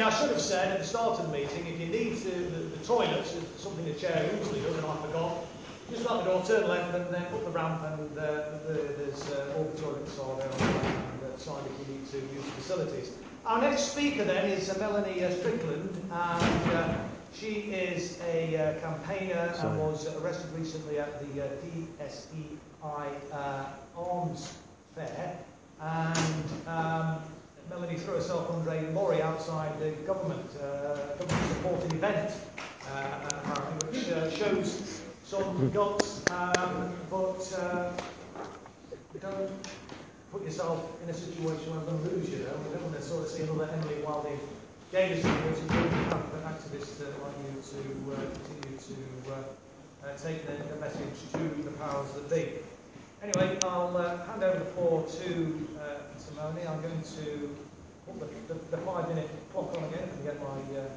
I should have said at the start of the meeting, if you need to, the, the toilets, something the chair usually does, and I forgot, just out the door, turn left, and then up the ramp, and uh, the, there's uh, all the toilets are there on the left-hand side if you need to use the facilities. Our next speaker then is uh, Melanie uh, Strickland, and uh, she is a uh, campaigner Sorry. and was arrested recently at the uh, DSEI uh, Arms Fair. And um, Melanie threw herself under a lorry outside the government, uh, government supported event, uh, which uh, shows some guts, um, but uh, don't put yourself in a situation where to lose you. Know? We don't want to sort of see another Emily Wilding situation where you have activists uh, like you to uh, continue to uh, uh, take the, the message to the powers that be. Anyway, I'll uh, hand over the floor to uh, Simone. I'm going to put the, the, the five-minute clock on again I get my uh,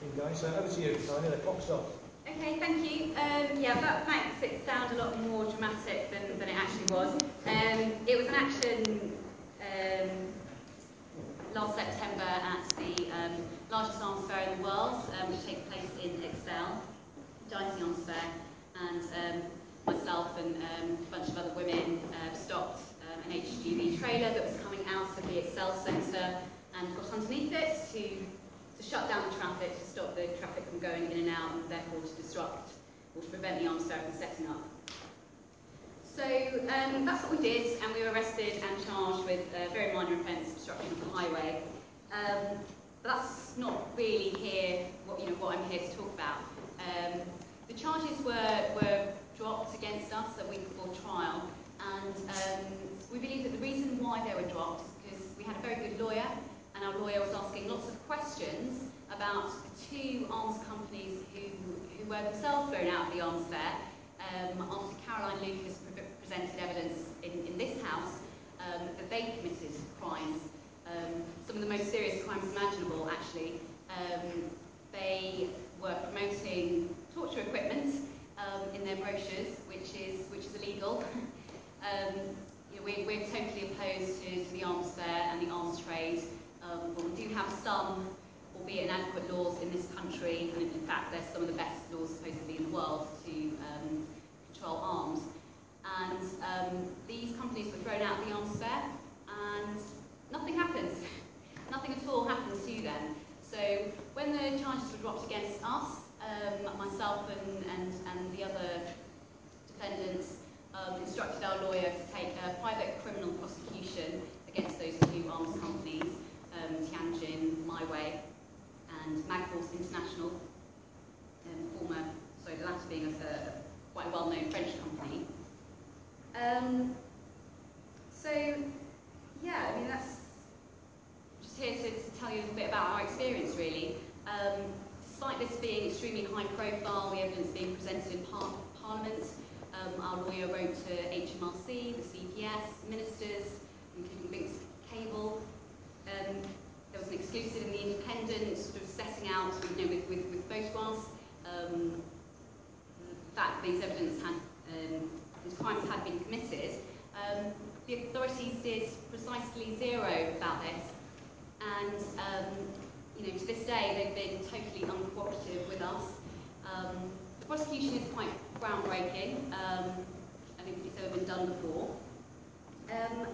thing going. So over to you, Simone. The clock stops. Okay, thank you. Um, yeah, that makes it sound a lot more dramatic than, than it actually was. Um, it was an action um, last September at the um, largest arms fair in the world, um, which takes place in Excel, DSEI Arms Fair, and um, myself and um, a bunch of other women uh, stopped um, an HGV trailer that was coming out of the Excel Centre and got underneath it to, to shut down the traffic, to stop the traffic from going in and out, and therefore to disrupt or to prevent the arms fair from setting up. So um, that's what we did, and we were arrested and charged with a very minor offence, obstruction of the highway. Um, but that's not really here what you know what I'm here to talk about. Um, the charges were were dropped against us a week before trial. And um, we believe that the reason why they were dropped is because we had a very good lawyer, and our lawyer was asking lots of questions about two arms companies who, who were themselves thrown out of the arms fair um, after Caroline Lucas pre presented evidence in, in this house um, that they committed crimes, um, some of the most serious crimes imaginable, actually. Um, they were promoting torture equipment um, in their brochures, which is which is illegal. um, we're, we're totally opposed to, to the arms fair and the arms trade, um, but we do have some, albeit inadequate laws in this country, and in fact there's some of the best laws supposedly in the world to um, control arms. And um, these companies were thrown out of the arms fair, and nothing happens. nothing at all happens to them. So when the charges were dropped against us, um, myself and, and, and the other defendants um, instructed our lawyer to take a private criminal prosecution against those two arms companies, um, Tianjin, My Way, and Magforce International, um, former, so the latter being a, a quite well-known French company. Um, so, yeah, I mean, that's just here to, to tell you a little bit about our experience, really. Um, Despite this being extremely high profile, the evidence being presented in par Parliament, um, our lawyer wrote to HMRC, the CPS, ministers, including Cable. Um, there was an exclusive in the Independent, sort of setting out, you know, with, with photographs, um, that these evidence had, um, these crimes had been committed. Um, the authorities did precisely zero about this, and um, you know, to this day, they've been totally uncooperative with us. Um, the prosecution is quite groundbreaking. Um, I think it's ever been done before. And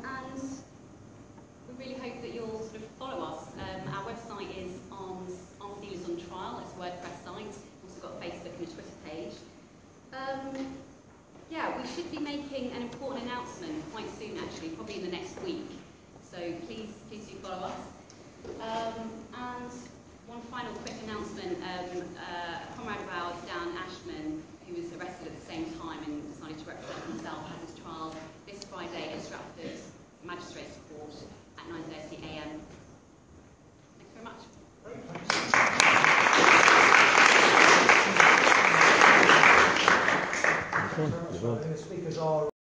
we really hope that you'll sort of follow us. Our website is Arms, Arms Dealers on Trial. It's WordPress site. We've also got a Facebook and a Twitter page. Um, yeah, we should be making an important announcement quite soon, actually, probably in the next week. So please, please do follow us. Um, and one final quick announcement. Um, uh, a comrade of ours, Dan Ashman, who was arrested Speakers are.